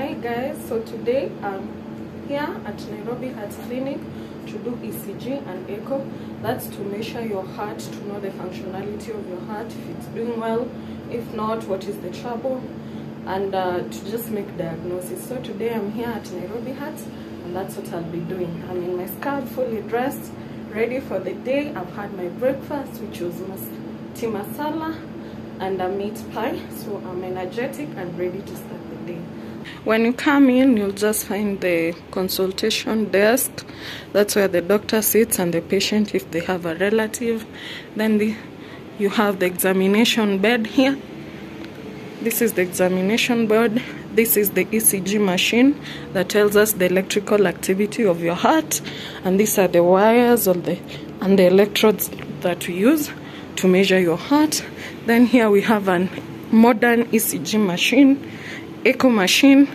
Hi guys, so today I'm here at Nairobi Heart Clinic to do ECG and echo. That's to measure your heart to know the functionality of your heart, if it's doing well, if not, what is the trouble, and uh, to just make diagnosis. So today I'm here at Nairobi Heart and that's what I'll be doing. I'm in my scarf, fully dressed, ready for the day. I've had my breakfast, which was tea masala and a meat pie. So I'm energetic and ready to start. When you come in, you'll just find the consultation desk. That's where the doctor sits and the patient, if they have a relative. Then the, you have the examination bed here. This is the examination board. This is the ECG machine that tells us the electrical activity of your heart. And these are the wires the, and the electrodes that we use to measure your heart. Then here we have an modern ECG machine, echo machine,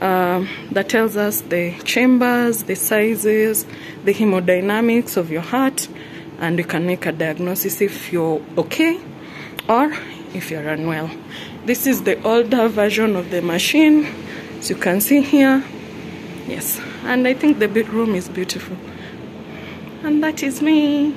uh, that tells us the chambers, the sizes, the hemodynamics of your heart, and you can make a diagnosis if you're okay or if you're unwell. This is the older version of the machine, as you can see here. Yes, and I think the bedroom is beautiful. And that is me.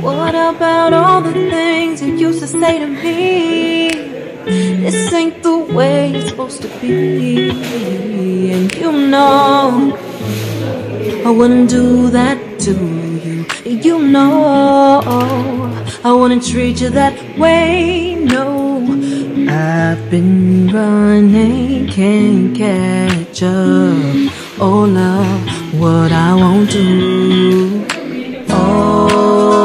What about all the things you used to say to me? This ain't the way it's supposed to be. And you know, I wouldn't do that to you. You know, I wouldn't treat you that way. No, I've been running, can't catch up. Oh, love, what I won't do. Oh,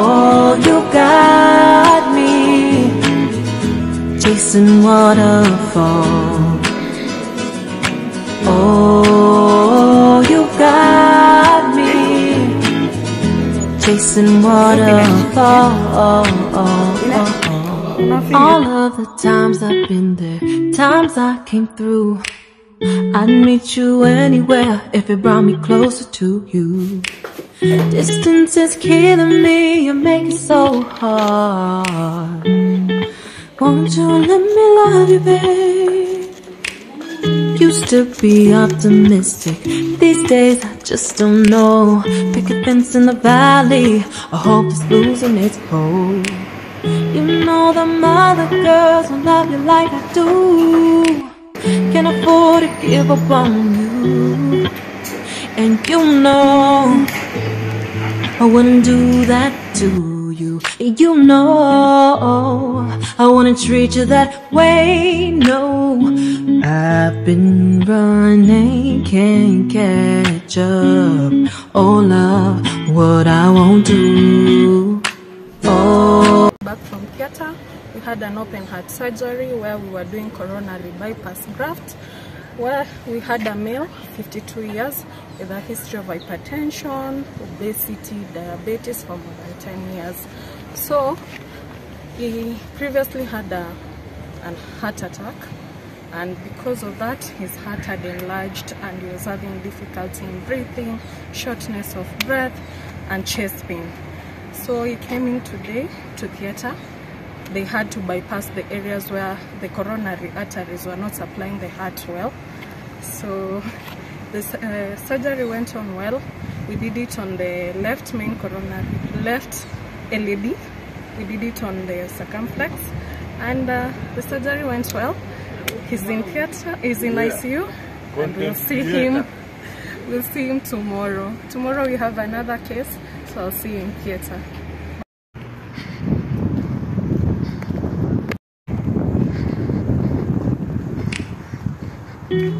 got me chasing waterfall. Oh, you got me chasing waterfall. All of the times I've been there, times I came through. I'd meet you anywhere if it brought me closer to you. Distance is killing me, you make it so hard. Won't you let me love you, babe? Used to be optimistic. These days I just don't know. Pick a fence in the valley. I hope it's losing its hold. You know the other girls will love you like I do. Can't afford to give up on you. And you know I wouldn't do that to you. You know I wouldn't treat you that way. No, I've been running, can't catch up. Oh love, what I won't do. Oh. Back from theater, we had an open heart surgery where we were doing coronary bypass graft, where we had a male, 52 years, with a history of hypertension, obesity, diabetes for more than 10 years. So he previously had a, an heart attack and because of that his heart had enlarged and he was having difficulty in breathing, shortness of breath and chest pain. So he came in today to theatre. They had to bypass the areas where the coronary arteries were not supplying the heart well. So the uh, surgery went on well. We did it on the left main coronary, left LAD. We did it on the circumflex, and uh, the surgery went well. He's in theater. He's in ICU, and we'll see him. We'll see him tomorrow. Tomorrow we have another case, so I'll see you in theater.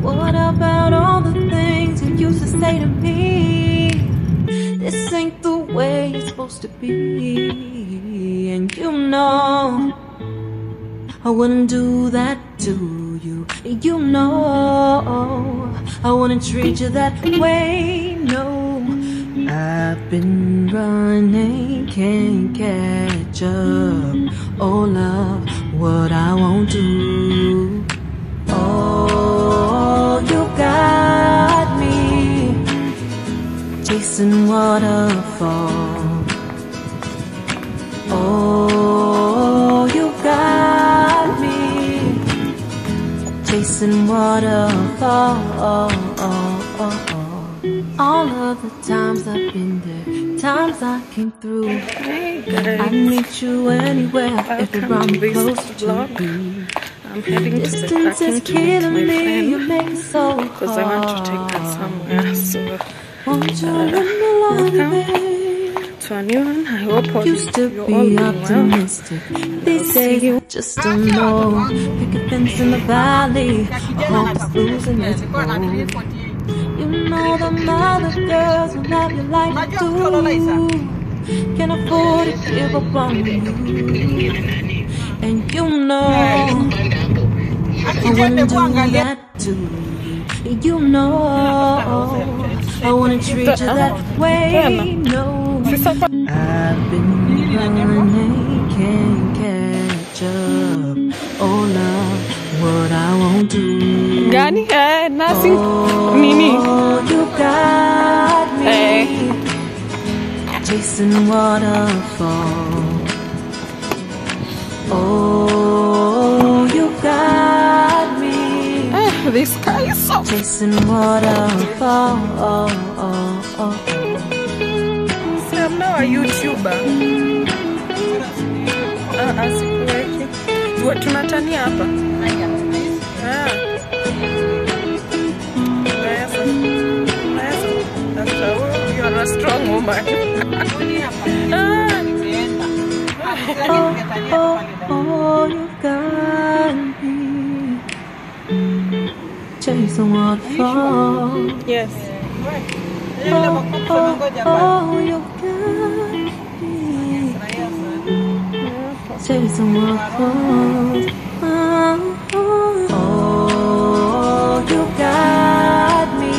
What about all the things you used to say to me? This ain't the way it's supposed to be. And you know, I wouldn't do that to you. You know, I wouldn't treat you that way. No, I've been running, can't catch up. Oh, love, what I won't do. Chasing waterfall. Oh, you got me chasing waterfall. All of the times I've been there, times I came through. I'd meet you anywhere if Welcome brought me to this closer to you. I'm heading to the Distance is parking to meet killing me, you make it so hard. because I want to take her somewhere. So Won't you let me alone, welcome. babe? to a new one. I hope all Used to be optimistic. These days, you just don't know. Pick a fence in the valley. I hope it's losing its. You know the mother girls will have you like I do. Can't afford to give up on you. And you know I wouldn't that to you. You know I wanna treat you that way. No. I've been running, can't catch up. Oh love, what I won't do. Gani? Eh, nasi? Nini? Oh, you got me Eh. chasing waterfall. Oh, this guy is so chasing waterfall. Oh, oh, oh. See, I'm now a YouTuber. Ah, ah, sikuweki. Tunatania hapa. Ah. Unaweza. Unaweza. After you are a strong woman. Ah. Oh, oh, oh, got me chasing waterfall. Yes. Oh, oh, oh, you got me chasing waterfalls. Oh, oh, oh, you got me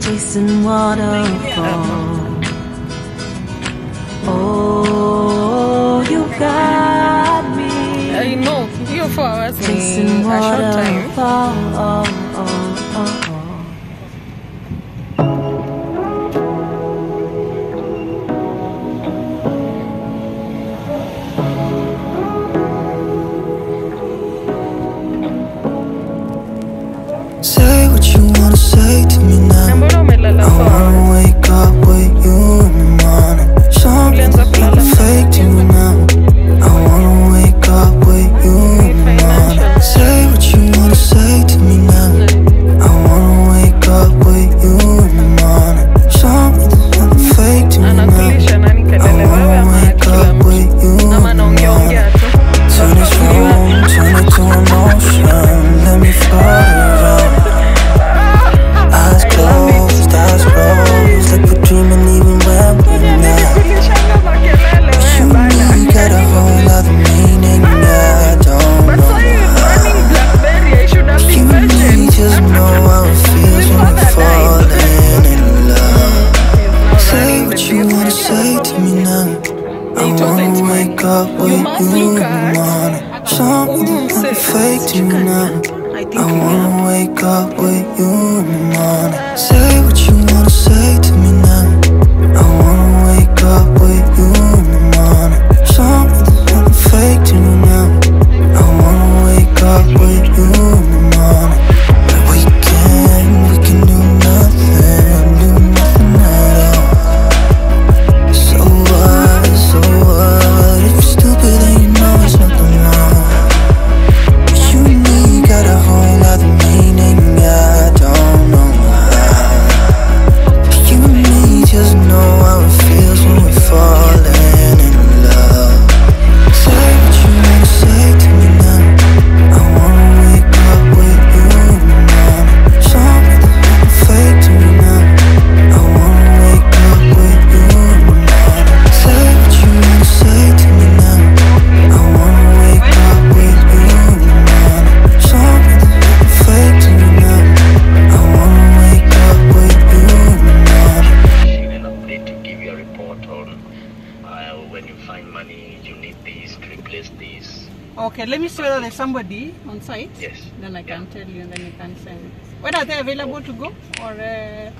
chasing waterfalls. Oh, you got me I know. Hiyo four hours somebody on site. Yes. Then I can tell you and then you can send. When are they available to go? Or uh,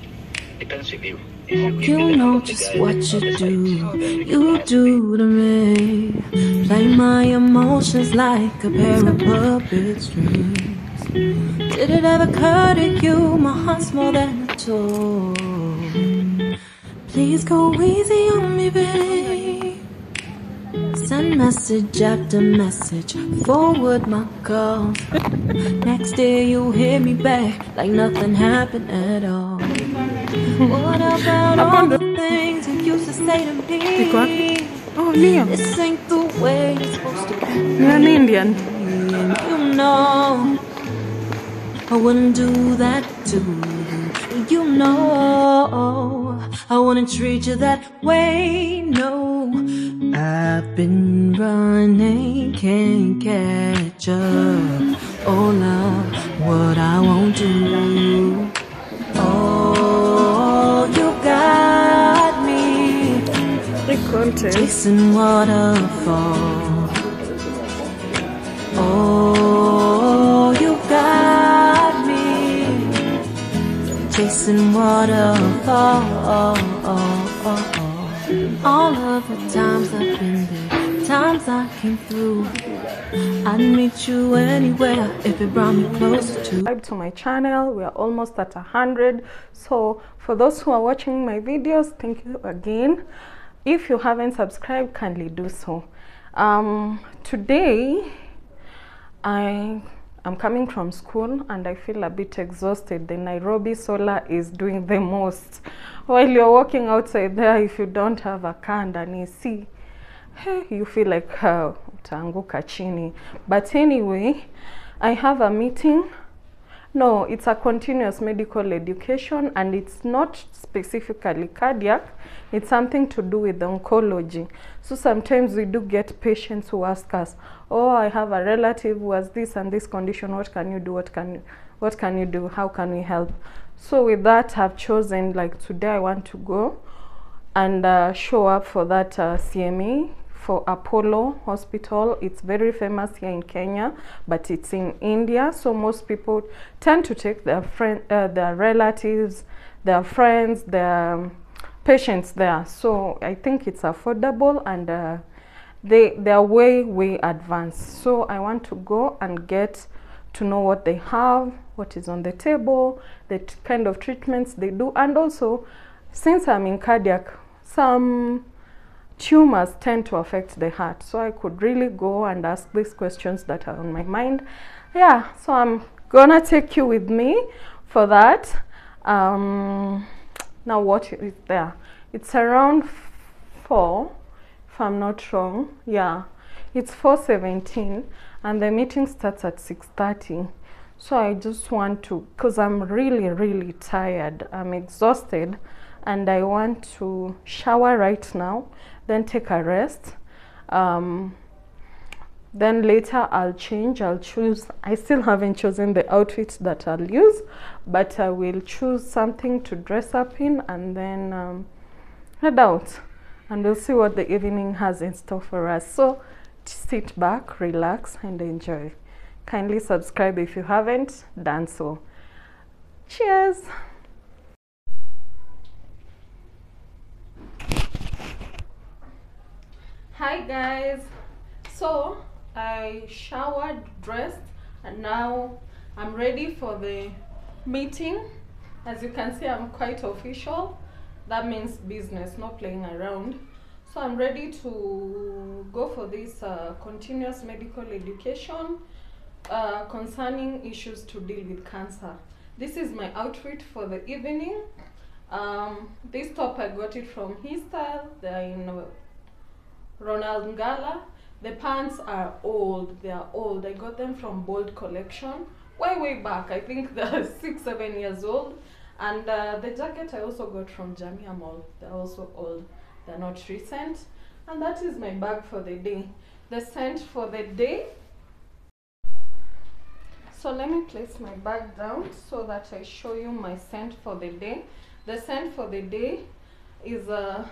Depends with you. If you, You know number of the just what you do, you do to me. Play my emotions like a pair of puppet strings. Did it ever occur to you my heart's more than a toy? Please go easy on me, babe. Send message after message, forward my calls. Next day you hit me back like nothing happened at all. What about all the things you used to say to me? Oh, Liam. This ain't the way it's supposed to be. You're an Indian. You know I wouldn't do that to you. You know I wouldn't treat you that way. No, I've been running, can't catch up. Oh love, what I won't do. Oh, you got me chasing waterfall. Chasing waterfall. All of the times I've been there, times I came through. I'd meet you anywhere if it brought me closer to. subscribe to my channel we are almost at a hundred so for those who are watching my videos thank you again if you haven't subscribed kindly do so um, today i am coming from school and i feel a bit exhausted. The nairobi solar is doing the most. While you're walking outside there if you don't have a car and an ac hey, you feel like uh, utaanguka chini. But anyway i have a meeting no it's a continuous medical education and it's not specifically cardiac. It's something to do with oncology. So sometimes we do get patients who ask us oh i have a relative who has this and this condition. What can you do? What can you what can you do? How can we help? So with that i've chosen like today i want to go and uh, show up for that uh, CME for Apollo Hospital. It's very famous here in Kenya, but it's in India. So most people tend to take their friend, uh, their relatives, their friends, their patients there. So I think it's affordable and uh, they they are way way advanced. So I want to go and get to know what they have, what is on the table, the kind of treatments they do, and also since I'm in cardiac, some tumors tend to affect the heart. So I could really go and ask these questions that are on my mind. Yeah, so I'm gonna take you with me for that. Um, now, what is there? It's around four, if I'm not wrong. Yeah, it's 4:17, and the meeting starts at 6:30. So I just want to, cause I'm really, really tired. I'm exhausted, and I want to shower right now, then take a rest. Um, then later I'll change, I'll choose. I still haven't chosen the outfit that I'll use, but I will choose something to dress up in and then um, head out. And we'll see what the evening has in store for us. So sit back, relax, and enjoy. Kindly subscribe if you haven't done so. Cheers! Hi guys. So I showered, dressed, and now I'm ready for the meeting. As you can see, I'm quite official. That means business, not playing around. So I'm ready to go for this uh, continuous medical education uh, concerning issues to deal with cancer. This is my outfit for the evening. Um, this top I got it from his style. They're in uh, Ronald Ngala. The pants are old. They are old. I got them from Bold Collection way way back. I think they're six seven years old. And uh, the jacket I also got from Jamia Mall. They're also old. They're not recent. And that is my bag for the day. The scent for the day. So let me place my bag down so that I show you my scent for the day. The scent for the day is a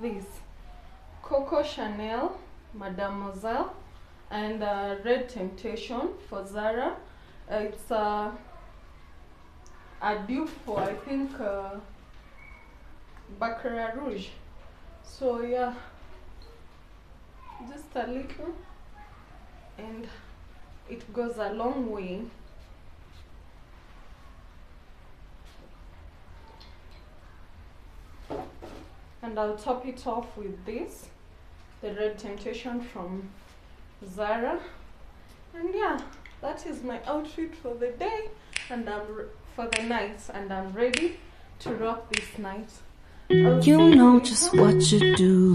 this Coco Chanel, Mademoiselle, and uh, Red Temptation for Zara. It's uh, a dupe for I think uh, Baccarat Rouge. So yeah, just a little, and it goes a long way. And I'll top it off with this, the Red Temptation from Zara. And yeah, that is my outfit for the day and I'm for the night and I'm ready to rock this night. You know just what you do,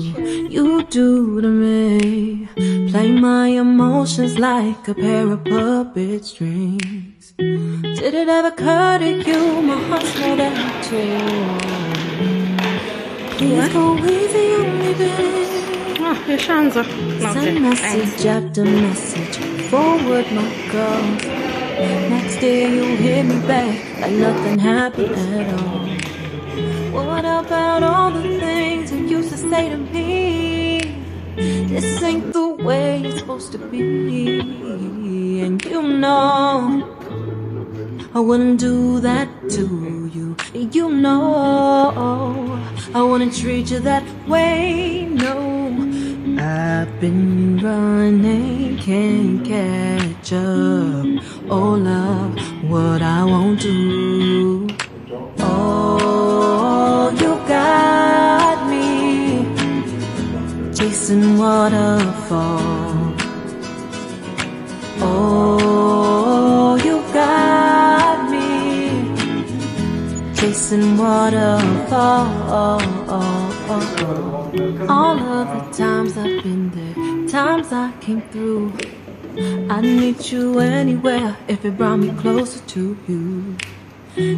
you do to me. Play my emotions like a pair of puppet strings. Did it ever occur to you my heart's made out two? Please go easy on me, babe. Ah, yashaanza. Send message after message, forward my calls. Next day you hit me back like nothing happened at all. What about all the things you used to say to me? This ain't the way it's supposed to be. And you know, I wouldn't do that to you. You know, I wouldn't treat you that way. No, I've been running, can't catch up. Oh, love, what I won't do. Oh, you got me chasing waterfall. Oh, chasing waterfall. All of the times I've been there, times I came through. I'd meet you anywhere if it brought me closer to you.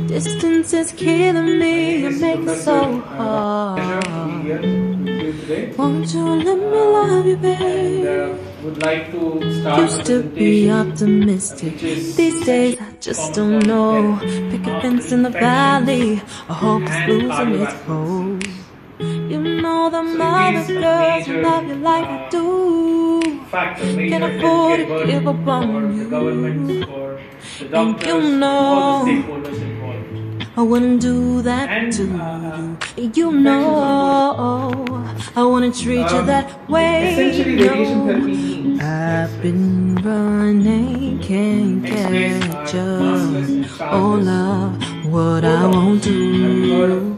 Distance is killing me, it makes it so hard. Won't you let me love you, babe? Uh, would like to start Used to be optimistic. These days I just don't know. Pick a fence in the valley. I hope it's losing its hold. You know the mother girls love you like I do. Can afford to give up on you. the government, for the And you know- the stakeholders involved. I wouldn't do that And, to uh, you. You know, I wouldn't treat you Um, that way. Essentially, radiation therapy I've been running, can't catch are maskless and up. Oh, love, what I won't you do.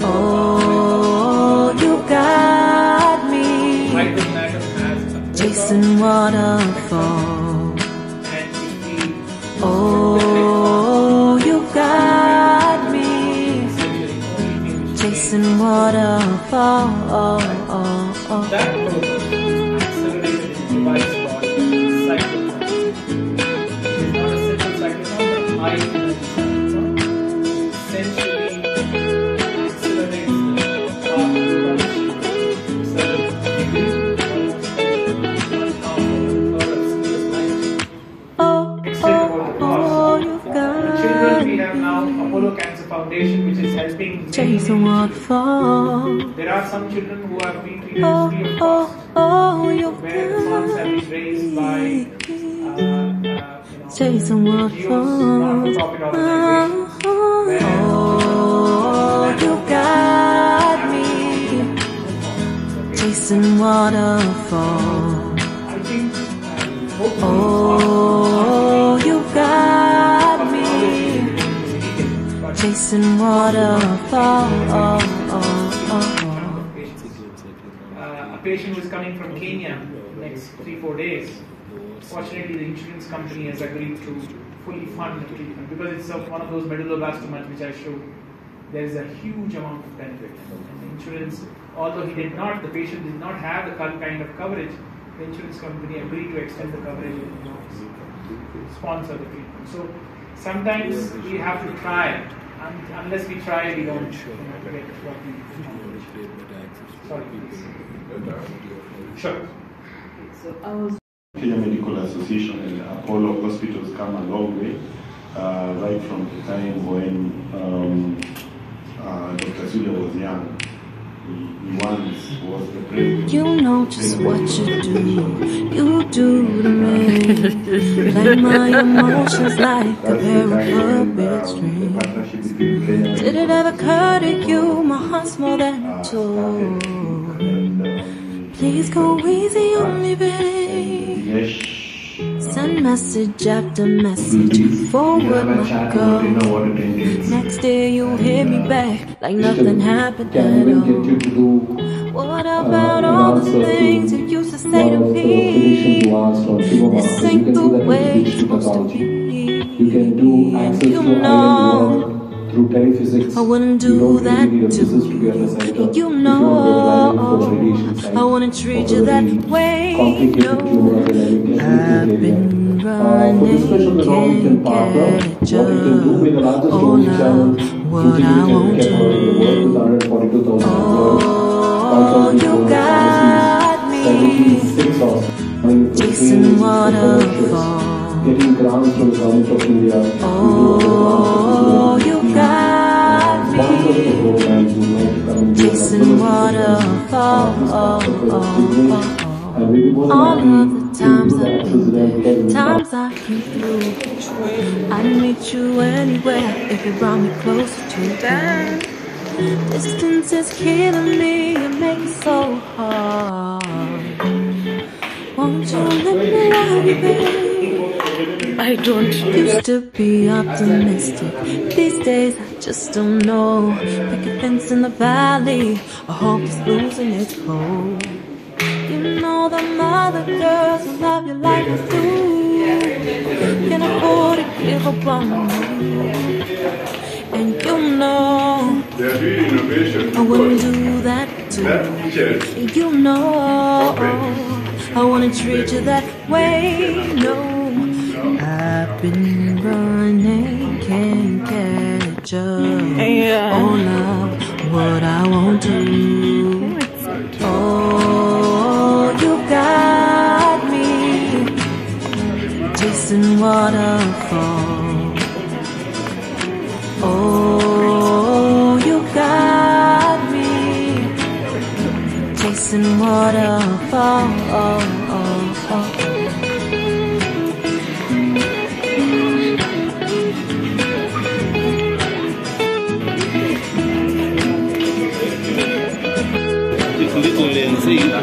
Oh, you got me Michael Madden a chasing waterfall. and if we Oh, chasing waterfall. Apollo Cancer Foundation, which is helping chasing many waterfall. There are some children who have been treated Oh, oh, oh, you where funds have been raised by uh, uh, know, chasing NGOs, waterfall. Oh, you got me chasing waterfall. I think Oh, chasing waterfall. Oh, oh, oh. uh, a patient who is coming from Kenya next three four days. Fortunately, the insurance company has agreed to fully fund the treatment because it's one of those medulloblastomas which I showed. There is a huge amount of benefit, and the insurance, although he did not, the patient did not have the kind of coverage. The insurance company agreed to extend the coverage and sponsor the treatment. So sometimes we have to try. Un- unless we try, we don't you know, get what we. Sorry, please. Sure. So I was Kenya Medical Association and Apollo hospitals come a long way, uh, right from the time when um, uh, Dr. Zulia was young. You know just what you do, you do to me. Play my emotions like a pair of puppet strings. partnership between Kenya and Did it ever occur to you my heart's more than a tool? Please go easy on me, babe. Send message after message, forward my call. Next day you hit me back like nothing happened at all. What about all the things you used to say to me? This ain't the way it's supposed to be. You know. Through telephysics. I wouldn't you do don't that really need a to to be the center. You if you want to get landed know, I wouldn't treat you that way. No, tumors and everything. I've been Uh, for this special, the Norwegian running, partner, can't what you can do with the largest channel, what which I can work in the world with 142,000 employees. Oh, you got me. 76 hours. I mean, it's Chasing training, waterfall. Getting grants from the government of India. Oh, you got me. programs who want to come and be an Chasing waterfall. And we'll be more than All of the times I've access them, get been, them. times I came through. I'd meet you anywhere if you brought me closer to you. Distance is killing me, it makes it so hard. Won't you let me love you, babe? I don't Used to be optimistic. These days I just don't know. Pick a fence in the valley. I hope it's losing its hold. You know them other girls who love you like I do. Can afford to give up on you. And you know They are doing innovation. I wouldn't do that too. You know, I wanna treat you that way. No, been running, can't catch up. Yeah. Oh, love, what I won't do. Oh, you got me chasing waterfall. Oh, you got me chasing waterfall.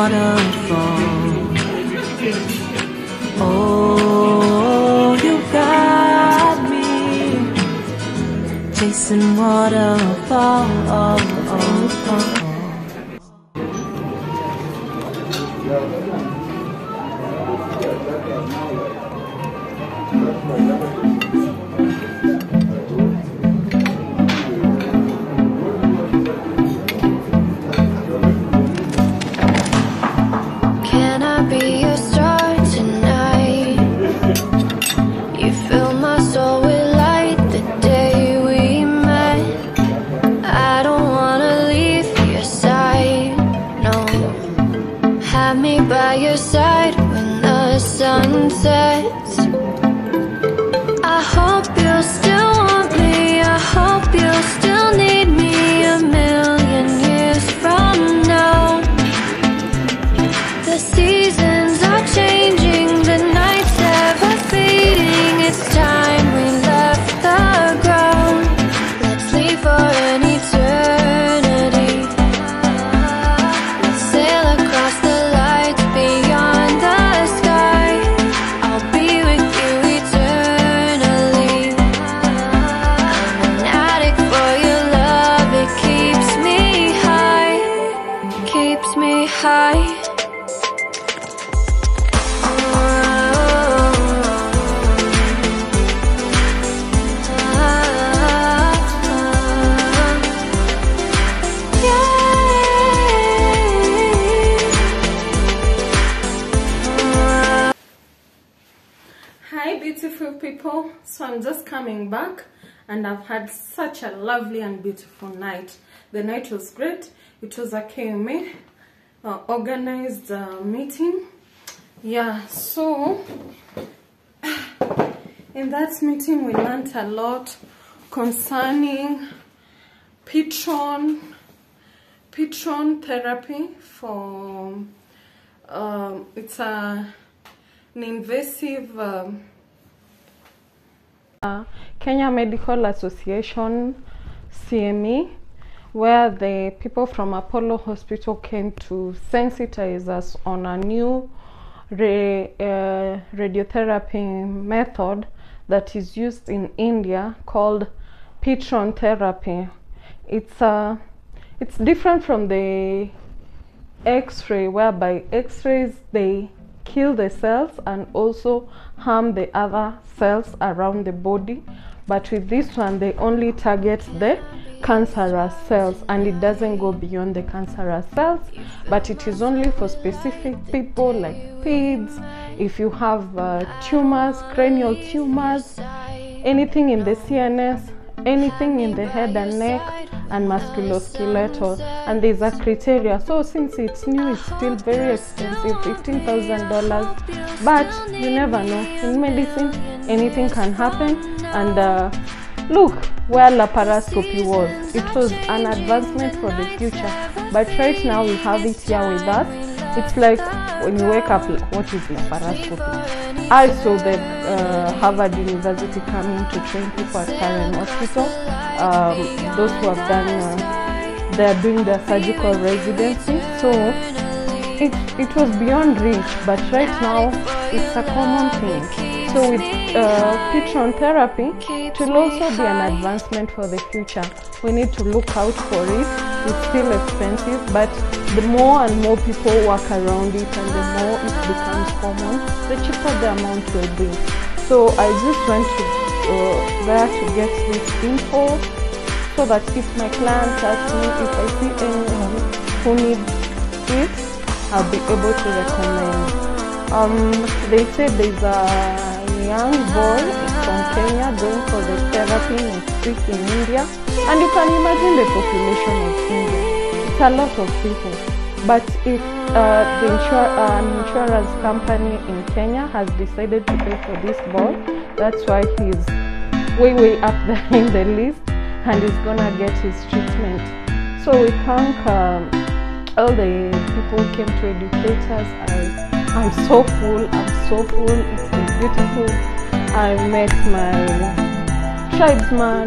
chasing waterfalls. Oh, you got me chasing waterfalls. You people. So i'm just coming back and i've had such a lovely and beautiful night. The night was great. It was a kma uh, organized uh, meeting. Yeah so in that meeting we learned a lot concerning patron patron therapy for um, it's a an invasive um, uh, Kenya Medical Association CME where the people from Apollo Hospital came to sensitize us on a new uh, radiotherapy method that is used in India called proton therapy. It's uh, it's different from the X-ray, whereby X-rays they kill the cells and also harm the other cells around the body. But with this one, they only target the cancerous cells and it doesn't go beyond the cancerous cells but it is only for specific people like PIDs if you have uh, tumors cranial tumors anything in the CNS anything in the head and neck and musculoskeletal and there's a criteria. So since it's new it's still very expensive $15000 but you never know. In medicine anything can happen. And uh, look where laparoscopy was. It was an advancement for the future. But right now we have it here with us. It's like when you wake up what is laparoscopy i saw the uh, harvard university coming to train people at karen hospital um, those who have done uh, they're doing their surgical residency so it, it was beyond reach but right now it's a common thing so with uh, proton therapy, it will also be an advancement for the future. We need to look out for it. It's still expensive, but the more and more people work around it and the more it becomes common, the cheaper the amount will be. So I just went to uh, there to get this info so that if my clients ask me if I see anyone who needs it, I'll be able to recommend. Um, they said there's a young boy from Kenya going for the therapy next week in India. And you can imagine the population of India. It's a lot of people. But if uh, the insur- uh, an insurance company in Kenya has decided to pay for this boy, that's why he's way, way up there in the list and he's gonna get his treatment. So we thank um, all the people who came to educate us. I, I'm so full, I'm so full. It's been beautiful. I met my tribesman.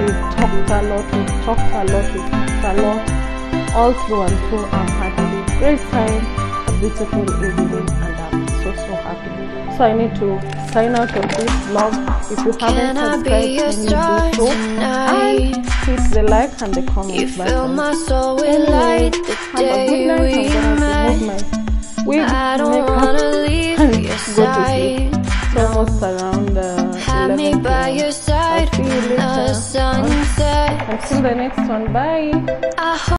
We've talked a lot, we've talked a lot, we've talked a lot. All through and through, I'm having a great time, a beautiful evening, and I'm so, so happy. So I need to sign out of this vlog. If you haven't be subscribed, you do so? And hit the like and the comment You button. fill my soul with Anyway, light the have a good night. we I'm gonna remove my wig, I don't makeup, wanna leave and go to sleep. Almost around uh, Have 11 me by p.m. your side I'll see you the later. sunset. Until the next one, bye.